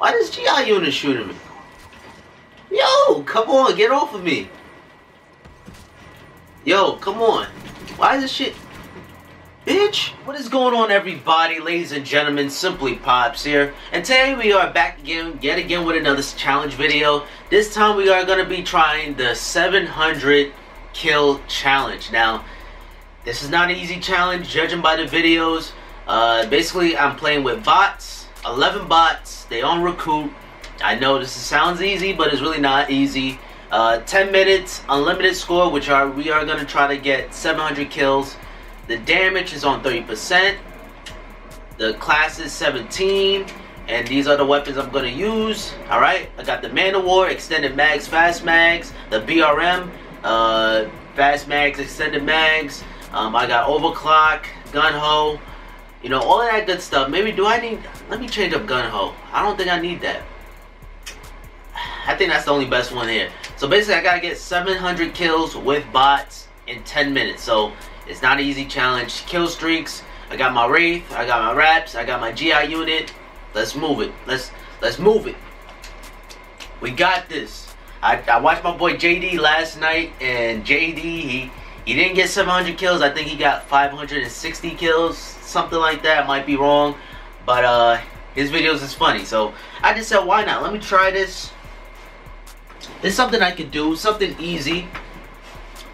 Why does GI unit shooting me? Yo, come on, get off of me. Yo, come on. Why is this shit... Bitch! What is going on everybody, ladies and gentlemen, Simply Pops here. And today we are back again, yet again with another challenge video. This time we are going to be trying the 700 kill challenge. Now, this is not an easy challenge, judging by the videos. Uh, basically, I'm playing with bots, 11 bots, they on recruit. I know this sounds easy, but it's really not easy. Uh, 10 minutes, unlimited score, which are we are going to try to get 700 kills. The damage is on 30%. The class is 17. And these are the weapons I'm going to use. Alright, I got the Man of War, Extended Mags, Fast Mags, the BRM, uh, Fast Mags, Extended Mags. Um, I got Overclock, Gung-Ho, you know, all of that good stuff. Maybe do I need, let me change up Gung-Ho. I don't think I need that. I think that's the only best one here. So basically, I gotta get 700 kills with bots in 10 minutes. So it's not an easy challenge. Kill streaks. I got my Wraith. I got my Raps. I got my GI unit. Let's move it. Let's let's move it. We got this. I, I watched my boy JD last night, and JD he he didn't get 700 kills. I think he got 560 kills, something like that. Might be wrong, but uh, his videos is funny. So I just said, why not? Let me try this. It's something I can do, something easy.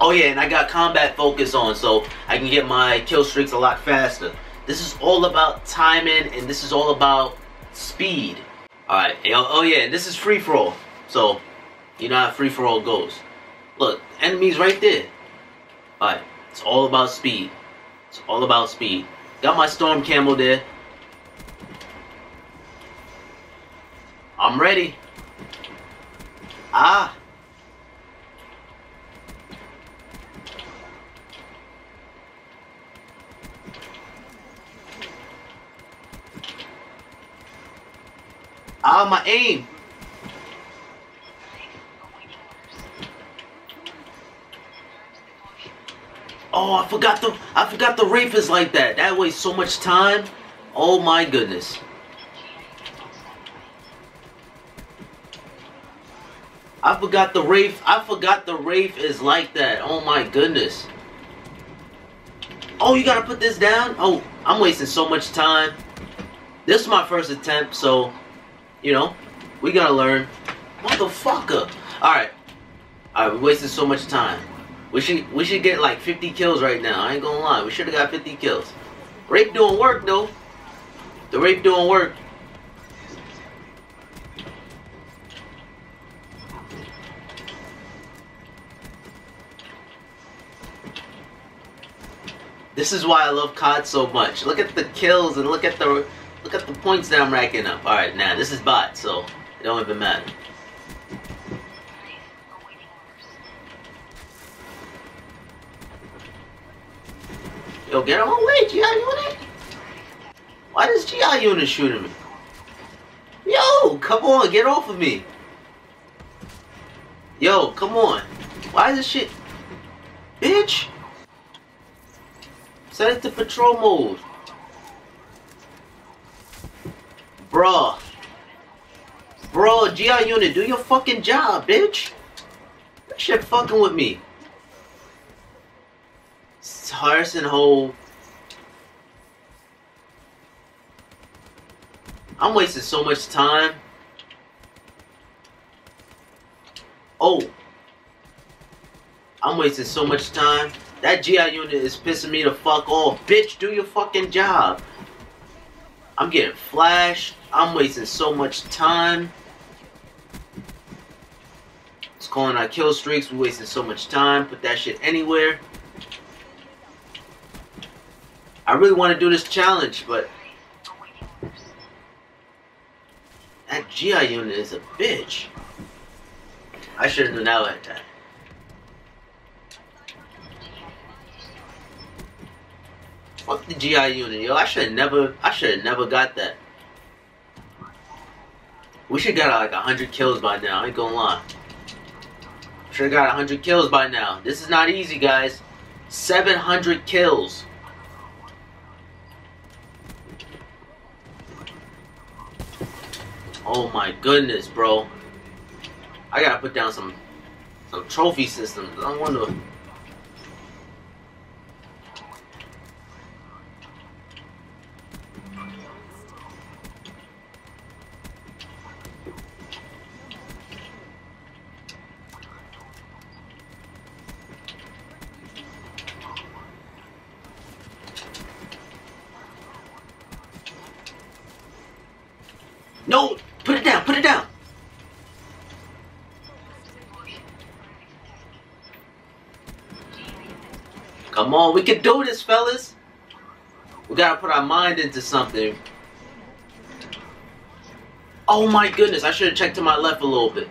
Oh yeah, and I got combat focus on, so I can get my kill streaks a lot faster. This is all about timing, and this is all about speed. Alright, oh yeah, this is free-for-all. So, you know how free-for-all goes. Look, enemies right there. Alright, it's all about speed. It's all about speed. Got my storm camo there. I'm ready. Ah. Ah, my aim. Oh, I forgot the I forgot the Wraith is like that. That wastes so much time. Oh my goodness. I forgot the Wraith. I forgot the Wraith is like that. Oh my goodness. Oh, you gotta put this down? Oh, I'm wasting so much time. This is my first attempt, so, you know, we gotta learn. Motherfucker. Alright. Alright, we're wasting so much time. We should we should get like 50 kills right now. I ain't gonna lie. We should have got 50 kills. Wraith doing work, though. The Wraith doing work. This is why I love COD so much. Look at the kills and look at the look at the points that I'm racking up. Alright, now nah, this is bot, so it don't even matter. Yo, get on my way, GI unit. Why does GI unit shooting me? Yo, come on, get off of me. Yo, come on. Why is this shit? Bitch. Set it to patrol mode. Bruh. Bro, GI unit, do your fucking job, bitch. That shit fucking with me. Harrison Hole. I'm wasting so much time. Oh. I'm wasting so much time. That GI unit is pissing me the fuck off. Bitch, do your fucking job. I'm getting flashed. I'm wasting so much time. It's calling our kill streaks. We're wasting so much time. Put that shit anywhere. I really want to do this challenge, but that GI unit is a bitch. I should have done that like that. Fuck the GI unit, yo. I should have never, I should have never got that. We should got like 100 kills by now, I ain't gonna lie. Should have got 100 kills by now. This is not easy, guys. 700 kills. Oh my goodness, bro. I gotta put down some some trophy systems. I wonder. No! Put it down! Put it down! Come on, we can do this, fellas. We gotta put our mind into something. Oh my goodness, I should have checked to my left a little bit.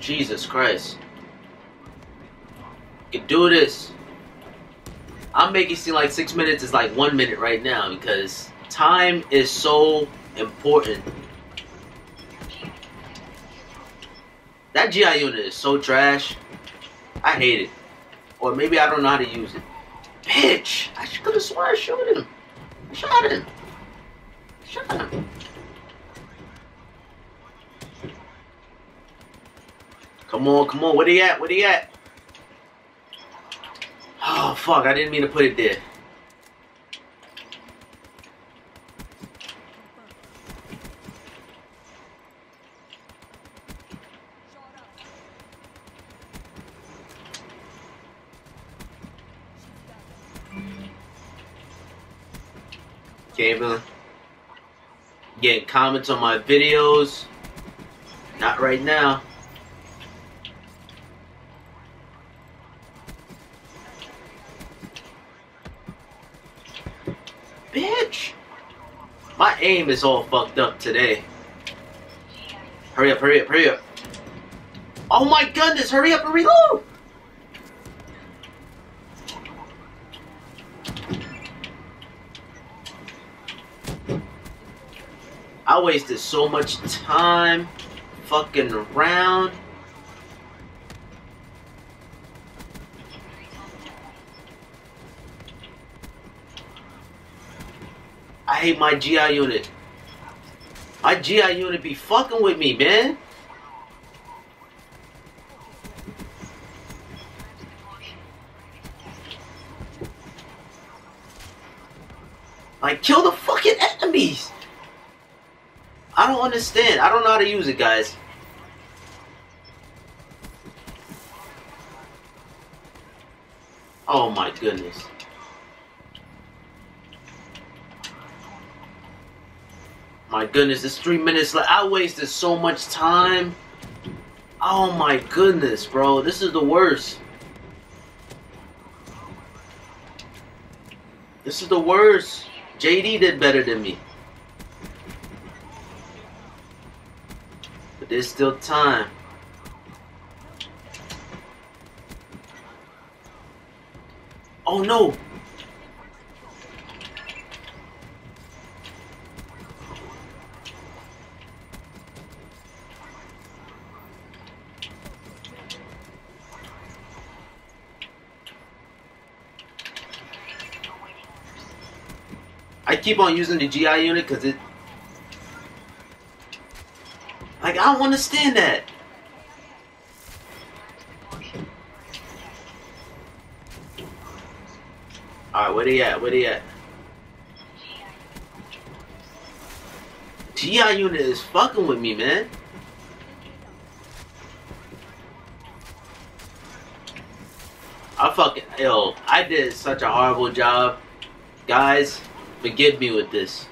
Jesus Christ. We can do this. I'm making it seem like six minutes is like one minute right now because time is so important. That GI unit is so trash. I hate it. Or maybe I don't know how to use it. Bitch! I could have sworn I shot him. I shot him. I shot him. Come on, come on. Where he at? Where he at? Oh, fuck. I didn't mean to put it there. Gavin. Getting comments on my videos. Not right now. Bitch! My aim is all fucked up today. Hurry up, hurry up, hurry up. Oh my goodness, hurry up and reload! I wasted so much time fucking around. I hate my GI unit. My GI unit be fucking with me, man. Like, kill the fucking enemies. I don't understand. I don't know how to use it, guys. Oh my goodness. My goodness, it's three minutes left. I wasted so much time. Oh my goodness, bro. This is the worst. This is the worst. JD did better than me. There's still time. Oh no! I keep on using the GI unit because it like, I don't understand that. Alright, where they at? Where they at? GI unit is fucking with me, man. I fucking, yo, I did such a horrible job. Guys, forgive me with this.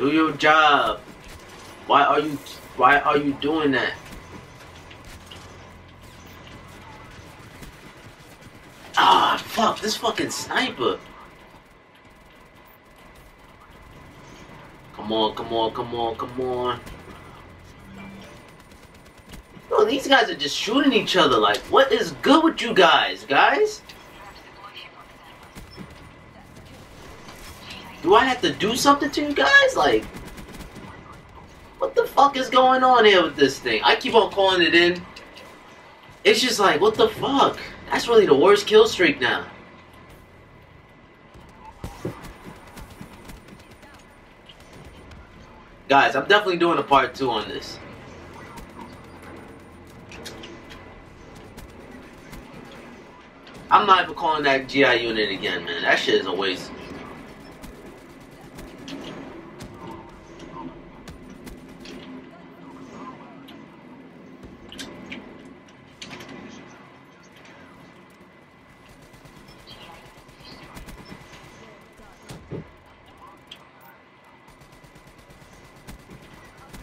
Do your job. Why are you why are you doing that? Ah, fuck, this fucking sniper. Come on, come on, come on, come on. Bro, these guys are just shooting each other. Like, what is good with you guys, guys? Do I have to do something to you guys? Like, what the fuck is going on here with this thing? I keep on calling it in. It's just like, what the fuck? That's really the worst kill streak now. Guys, I'm definitely doing a part two on this. I'm not even calling that GI unit again, man. That shit is a waste.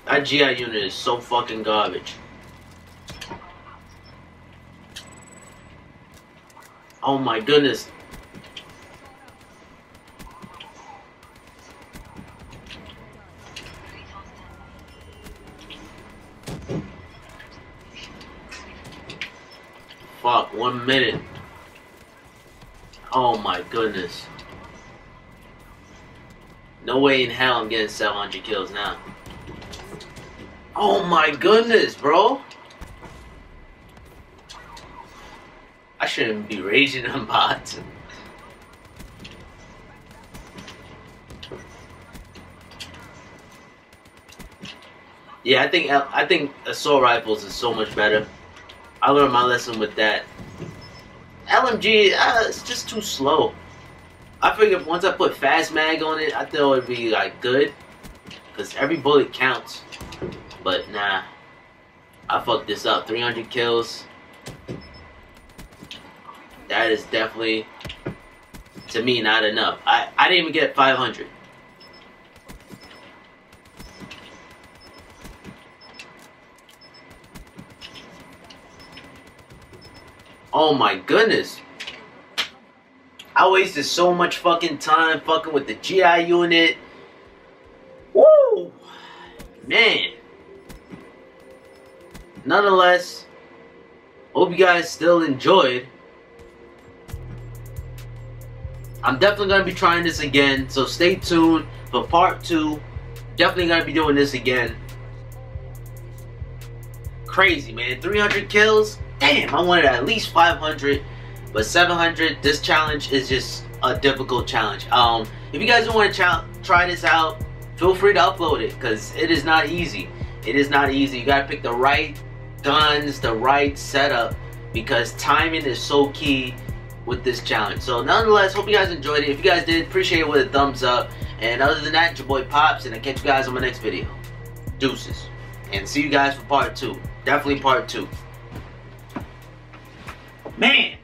That GI unit is so fucking garbage. Oh my goodness. Fuck, one minute. Oh my goodness. No way in hell I'm getting 700 kills now. Oh my goodness, bro. I shouldn't be raging on bots. Yeah, I think I think assault rifles is so much better. I learned my lesson with that. LMG, uh, it's just too slow. I figured once I put fast mag on it, I thought it'd be like good, cause every bullet counts. But nah. I fucked this up. 300 kills. That is definitely, to me, not enough. I, I didn't even get 500. Oh my goodness. I wasted so much fucking time fucking with the GI unit. Woo! Man nonetheless, hope you guys still enjoyed. I'm definitely going to be trying this again, so stay tuned for part two. Definitely going to be doing this again. Crazy, man. 300 kills? Damn, I wanted at least 500. But 700, this challenge is just a difficult challenge. Um, If you guys want to try this out, feel free to upload it because it is not easy. It is not easy. You got to pick the right guns, the right setup, because timing is so key with this challenge. So nonetheless, hope you guys enjoyed it. If you guys did, appreciate it with a thumbs up. And other than that, your boy Pops, and I'll catch you guys on my next video. Deuces. And see you guys for part two. Definitely part two. Man!